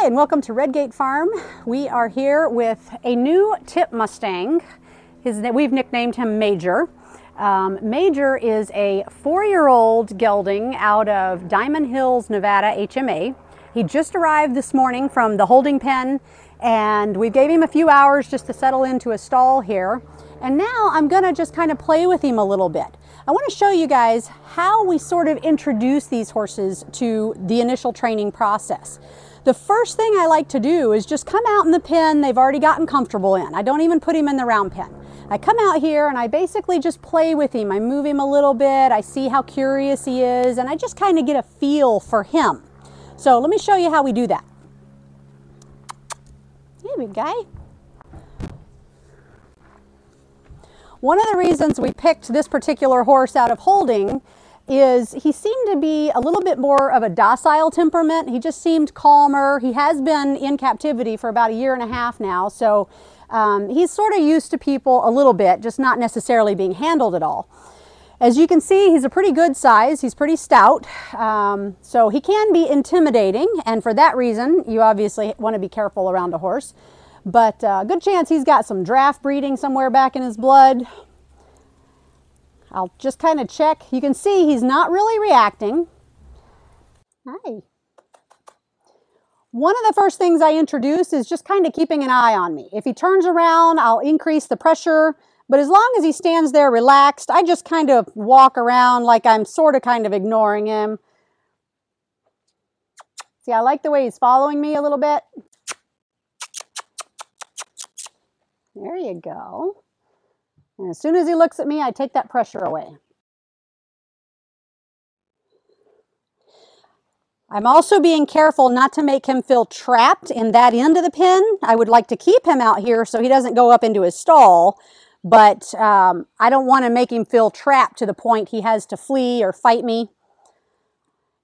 Hi, and welcome to Red Gate Farm. We are here with a new TIP Mustang. His, we've nicknamed him Major. Um, Major is a four-year-old gelding out of Diamond Hills, Nevada HMA. He just arrived this morning from the holding pen and we gave him a few hours just to settle into a stall here. And now I'm gonna just kind of play with him a little bit. I wanna show you guys how we sort of introduce these horses to the initial training process. The first thing I like to do is just come out in the pen they've already gotten comfortable in. I don't even put him in the round pen. I come out here and I basically just play with him. I move him a little bit, I see how curious he is, and I just kind of get a feel for him. So let me show you how we do that. Hey, big guy. One of the reasons we picked this particular horse out of holding is he seemed to be a little bit more of a docile temperament. He just seemed calmer. He has been in captivity for about a year and a half now, so um, he's sort of used to people a little bit, just not necessarily being handled at all. As you can see, he's a pretty good size. He's pretty stout, um, so he can be intimidating, and for that reason, you obviously want to be careful around a horse. But uh, good chance he's got some draft breeding somewhere back in his blood. I'll just kind of check. You can see he's not really reacting. Hi. One of the first things I introduce is just kind of keeping an eye on me. If he turns around, I'll increase the pressure. But as long as he stands there relaxed, I just kind of walk around like I'm sort of kind of ignoring him. See, I like the way he's following me a little bit. There you go. And as soon as he looks at me, I take that pressure away. I'm also being careful not to make him feel trapped in that end of the pen. I would like to keep him out here so he doesn't go up into his stall, but um, I don't want to make him feel trapped to the point he has to flee or fight me.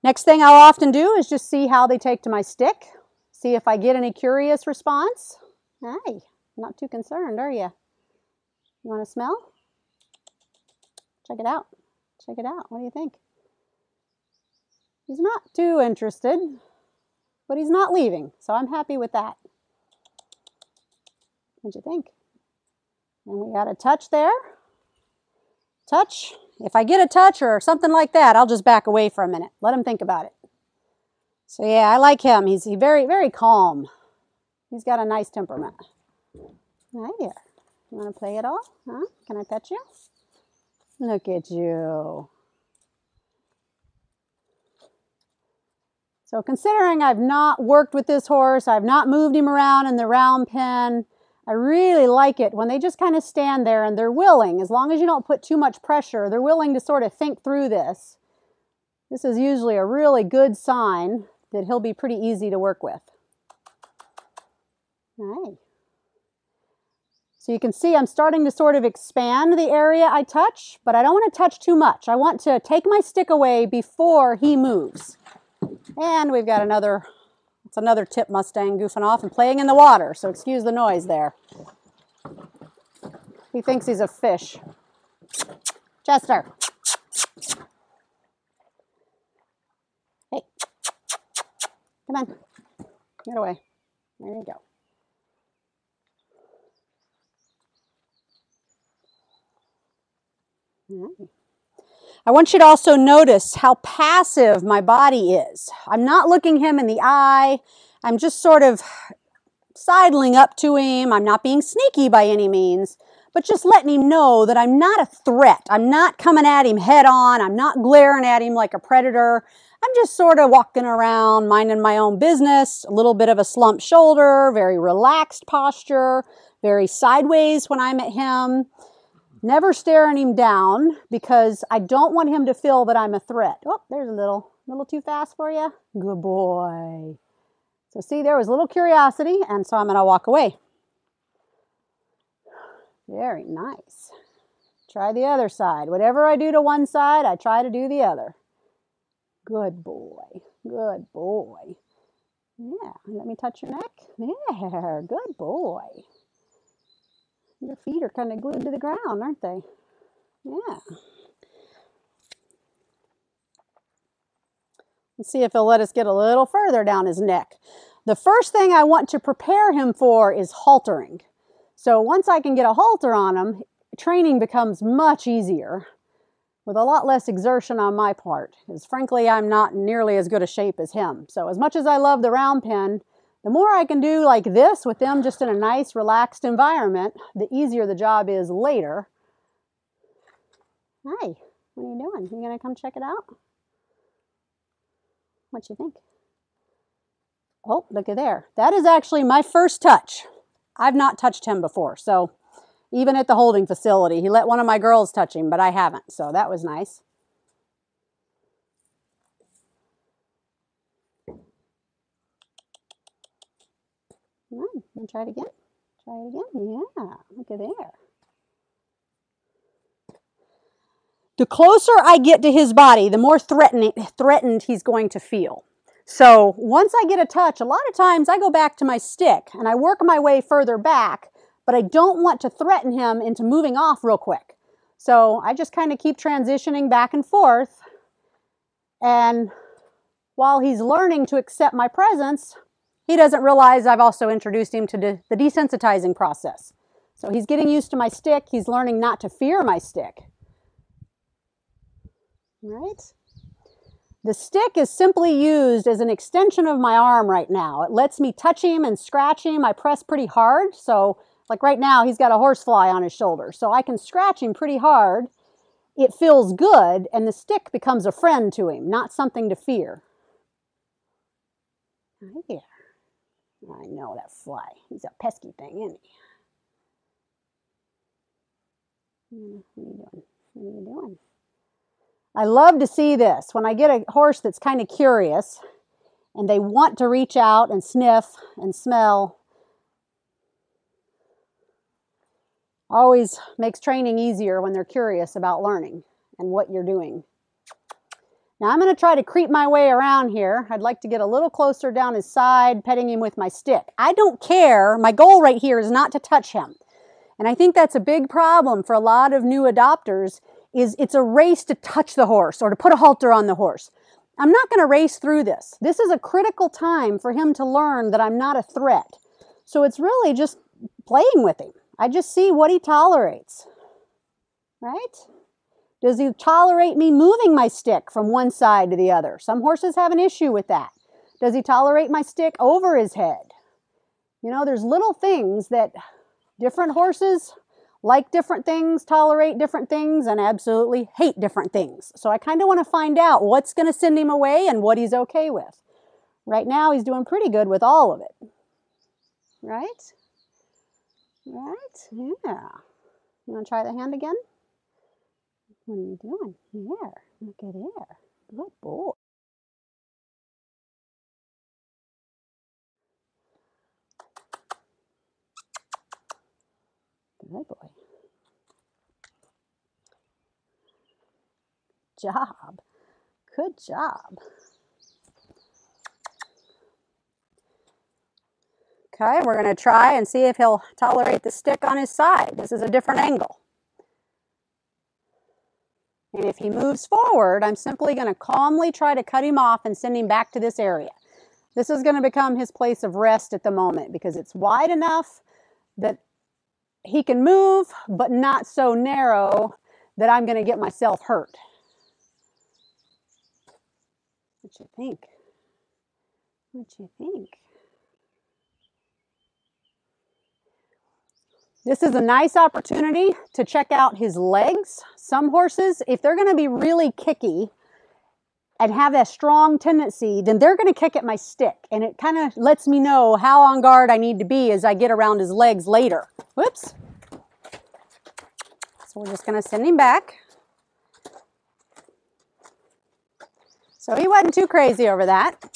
Next thing I'll often do is just see how they take to my stick, see if I get any curious response. Hi, not too concerned, are you? You want to smell? Check it out. Check it out. What do you think? He's not too interested, but he's not leaving, so I'm happy with that. What'd you think? And we got a touch there. Touch. If I get a touch or something like that, I'll just back away for a minute. Let him think about it. So yeah, I like him. He's very, very calm. He's got a nice temperament. Hi there. You want to play at all? Huh? Can I pet you? Look at you. So considering I've not worked with this horse, I've not moved him around in the round pen, I really like it when they just kind of stand there and they're willing, as long as you don't put too much pressure, they're willing to sort of think through this. This is usually a really good sign that he'll be pretty easy to work with. Right. So you can see I'm starting to sort of expand the area I touch, but I don't want to touch too much. I want to take my stick away before he moves. And we've got another, it's another TIP Mustang goofing off and playing in the water, so excuse the noise there. He thinks he's a fish. Chester. Hey. Come on. Get away. There you go. I want you to also notice how passive my body is. I'm not looking him in the eye. I'm just sort of sidling up to him. I'm not being sneaky by any means, but just letting him know that I'm not a threat. I'm not coming at him head on. I'm not glaring at him like a predator. I'm just sort of walking around, minding my own business, a little bit of a slumped shoulder, very relaxed posture, very sideways when I'm at him. Never staring him down because I don't want him to feel that I'm a threat. Oh, there's a little, little too fast for you. Good boy. So see, there was a little curiosity, and so I'm going to walk away. Very nice. Try the other side. Whatever I do to one side, I try to do the other. Good boy. Good boy. Yeah, let me touch your neck. There, good boy. Your feet are kind of glued to the ground, aren't they? Yeah. Let's see if he'll let us get a little further down his neck. the first thing I want to prepare him for is haltering. So once I can get a halter on him, training becomes much easier with a lot less exertion on my part, because frankly, I'm not nearly as good a shape as him. So as much as I love the round pen, the more I can do like this with them just in a nice, relaxed environment, the easier the job is later. Hi, what are you doing? You gonna come check it out? What you think? Oh, look at there. That is actually my first touch. I've not touched him before, so even at the holding facility. He let one of my girls touch him, but I haven't, so that was nice. Hmm, Come on, try it again. Try it again. Yeah, look at there. The closer I get to his body, the more threatening, threatened he's going to feel. So once I get a touch, a lot of times I go back to my stick and I work my way further back but I don't want to threaten him into moving off real quick. So I just kind of keep transitioning back and forth. And while he's learning to accept my presence, he doesn't realize I've also introduced him to de the desensitizing process. So he's getting used to my stick. He's learning not to fear my stick. Right? The stick is simply used as an extension of my arm right now. It lets me touch him and scratch him. I press pretty hard, so like right now, he's got a horsefly on his shoulder. So I can scratch him pretty hard. It feels good, and the stick becomes a friend to him, not something to fear. Here. I know that fly. He's a pesky thing, isn't he? What are you doing? What are you doing? I love to see this. When I get a horse that's kind of curious and they want to reach out and sniff and smell, always makes training easier when they're curious about learning and what you're doing. Now I'm going to try to creep my way around here. I'd like to get a little closer down his side, petting him with my stick. I don't care. My goal right here is not to touch him. And I think that's a big problem for a lot of new adopters is it's a race to touch the horse or to put a halter on the horse. I'm not going to race through this. This is a critical time for him to learn that I'm not a threat. So it's really just playing with him. I just see what he tolerates, right? Does he tolerate me moving my stick from one side to the other? Some horses have an issue with that. Does he tolerate my stick over his head? You know, there's little things that different horses like different things, tolerate different things, and absolutely hate different things. So I kind of want to find out what's going to send him away and what he's okay with. Right now, he's doing pretty good with all of it. Right? Right? Yeah. You want to try the hand again? What are you doing? There. Look at there. Good boy. Good boy. Job. Good job. Okay, we're going to try and see if he'll tolerate the stick on his side. This is a different angle. And if he moves forward, I'm simply going to calmly try to cut him off and send him back to this area. This is going to become his place of rest at the moment because it's wide enough that he can move, but not so narrow that I'm going to get myself hurt. What do you think? What do you think? This is a nice opportunity to check out his legs. Some horses, if they're going to be really kicky and have that strong tendency, then they're going to kick at my stick. And it kind of lets me know how on guard I need to be as I get around his legs later. Whoops. So we're just going to send him back. So he wasn't too crazy over that.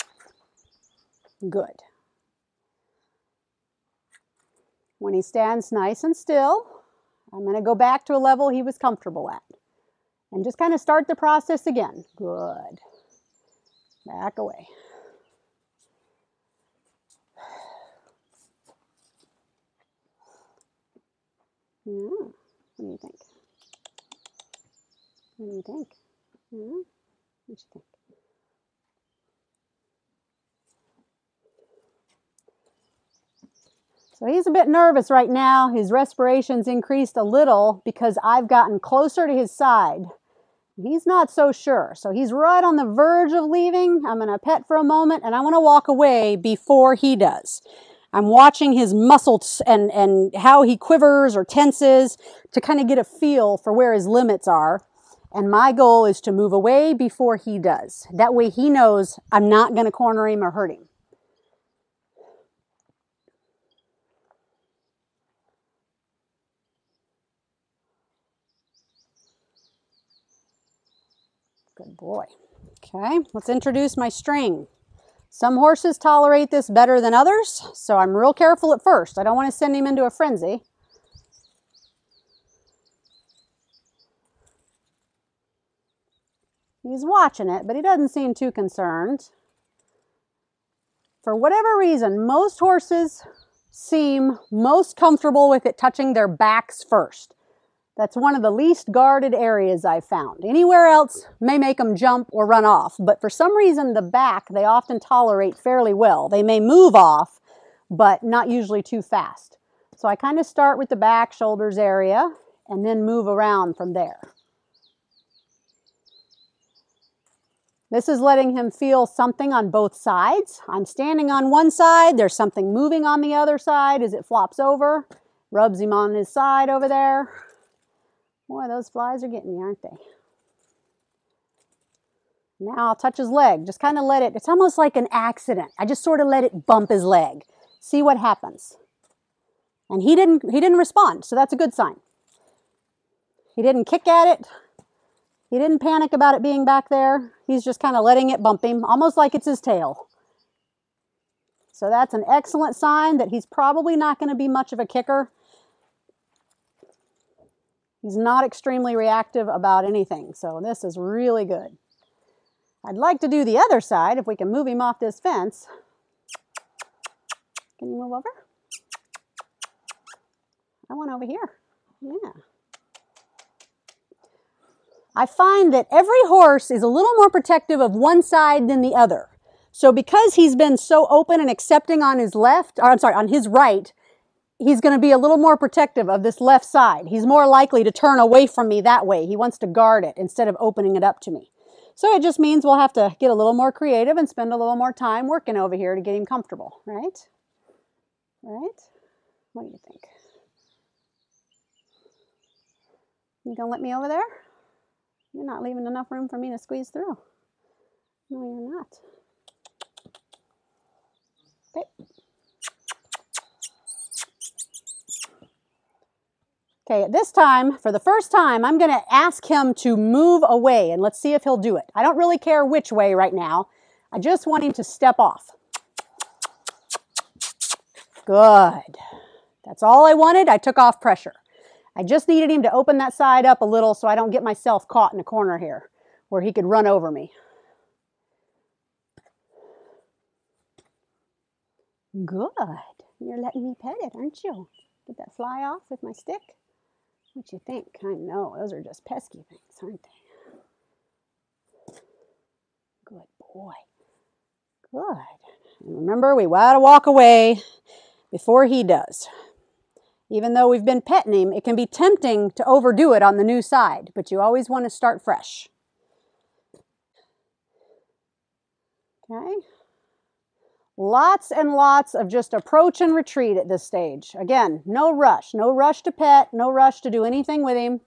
Good. When he stands nice and still, I'm going to go back to a level he was comfortable at. And just kind of start the process again. Good. Back away. Yeah. What do you think? What do you think? Yeah. What do you think? So he's a bit nervous right now. His respiration's increased a little because I've gotten closer to his side. He's not so sure. So he's right on the verge of leaving. I'm going to pet for a moment and I want to walk away before he does. I'm watching his muscles and, and how he quivers or tenses to kind of get a feel for where his limits are. And my goal is to move away before he does. That way he knows I'm not going to corner him or hurt him. Good boy. Okay, let's introduce my string. Some horses tolerate this better than others, so I'm real careful at first. I don't want to send him into a frenzy. He's watching it, but he doesn't seem too concerned. For whatever reason, most horses seem most comfortable with it touching their backs first. That's one of the least guarded areas I've found. Anywhere else may make them jump or run off, but for some reason the back they often tolerate fairly well. They may move off, but not usually too fast. So I kind of start with the back shoulders area and then move around from there. This is letting him feel something on both sides. I'm standing on one side, there's something moving on the other side as it flops over, rubs him on his side over there. Boy, those flies are getting me, aren't they? Now I'll touch his leg. Just kind of let it, it's almost like an accident. I just sort of let it bump his leg. See what happens. And he didn't, he didn't respond, so that's a good sign. He didn't kick at it. He didn't panic about it being back there. He's just kind of letting it bump him, almost like it's his tail. So that's an excellent sign that he's probably not going to be much of a kicker. He's not extremely reactive about anything, so this is really good. I'd like to do the other side, if we can move him off this fence. Can you move over? I want over here. Yeah. I find that every horse is a little more protective of one side than the other. So because he's been so open and accepting on his left, or I'm sorry, on his right, he's going to be a little more protective of this left side. He's more likely to turn away from me that way. He wants to guard it instead of opening it up to me. So it just means we'll have to get a little more creative and spend a little more time working over here to get him comfortable, right? Right? What do you think? You gonna let me over there? You're not leaving enough room for me to squeeze through. No, you're not. Okay. Okay, at this time, for the first time, I'm going to ask him to move away and let's see if he'll do it. I don't really care which way right now. I just want him to step off. Good. That's all I wanted. I took off pressure. I just needed him to open that side up a little so I don't get myself caught in a corner here where he could run over me. Good. You're letting me pet it, aren't you? Get that fly off with my stick? What you think? I know, those are just pesky things, aren't they? Good boy. Good. And remember, we gotta walk away before he does. Even though we've been petting him, it can be tempting to overdo it on the new side, but you always want to start fresh. Okay. Lots and lots of just approach and retreat at this stage. Again, no rush. No rush to pet. No rush to do anything with him.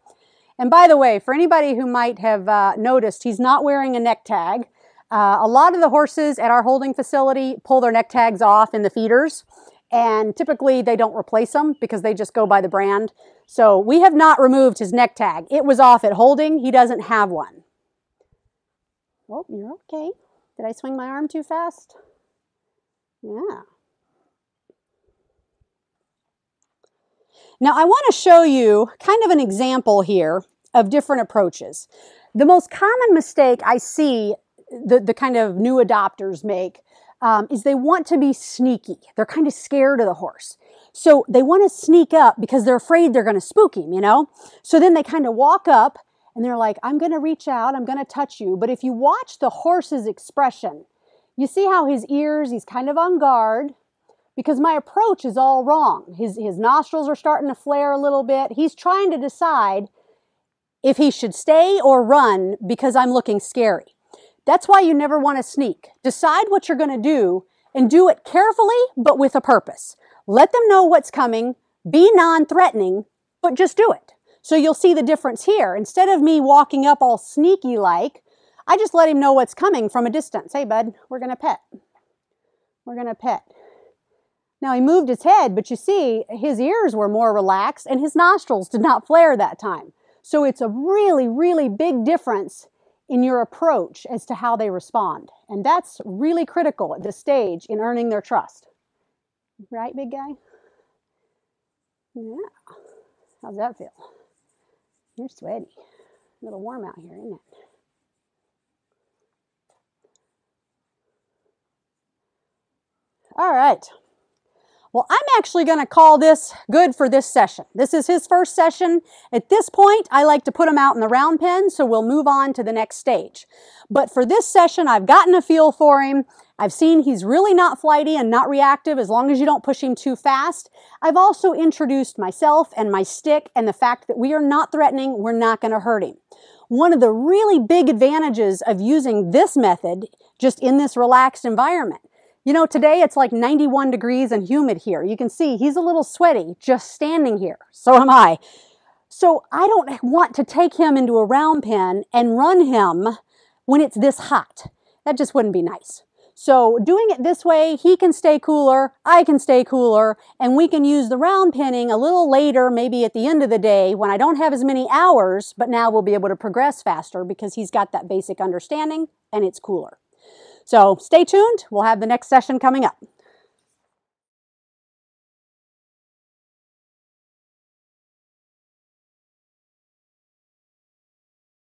And by the way, for anybody who might have uh, noticed, he's not wearing a neck tag. Uh, a lot of the horses at our holding facility pull their neck tags off in the feeders and typically they don't replace them because they just go by the brand. So we have not removed his neck tag. It was off at holding. He doesn't have one. Oh, you're okay. Did I swing my arm too fast? Yeah. Now I want to show you kind of an example here of different approaches. The most common mistake I see the, the kind of new adopters make um, is they want to be sneaky. They're kind of scared of the horse. So they want to sneak up because they're afraid they're going to spook him, you know? So then they kind of walk up and they're like, I'm going to reach out, I'm going to touch you. But if you watch the horse's expression, you see how his ears, he's kind of on guard, because my approach is all wrong. His, his nostrils are starting to flare a little bit. He's trying to decide if he should stay or run because I'm looking scary. That's why you never want to sneak. Decide what you're going to do and do it carefully, but with a purpose. Let them know what's coming. Be non-threatening, but just do it. So you'll see the difference here. Instead of me walking up all sneaky like, I just let him know what's coming from a distance. Hey, bud, we're going to pet. We're going to pet. Now he moved his head, but you see his ears were more relaxed and his nostrils did not flare that time. So it's a really, really big difference in your approach as to how they respond. And that's really critical at this stage in earning their trust. Right, big guy? Yeah. How's that feel? You're sweaty. A little warm out here, isn't it? All right. Well, I'm actually going to call this good for this session. This is his first session. At this point, I like to put him out in the round pen, so we'll move on to the next stage. But for this session, I've gotten a feel for him. I've seen he's really not flighty and not reactive as long as you don't push him too fast. I've also introduced myself and my stick and the fact that we are not threatening, we're not going to hurt him. One of the really big advantages of using this method just in this relaxed environment you know, today it's like 91 degrees and humid here. You can see he's a little sweaty just standing here. So am I. So I don't want to take him into a round pen and run him when it's this hot. That just wouldn't be nice. So doing it this way, he can stay cooler, I can stay cooler, and we can use the round penning a little later, maybe at the end of the day when I don't have as many hours, but now we'll be able to progress faster because he's got that basic understanding and it's cooler. So stay tuned. We'll have the next session coming up.